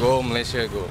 Go Malaysia go.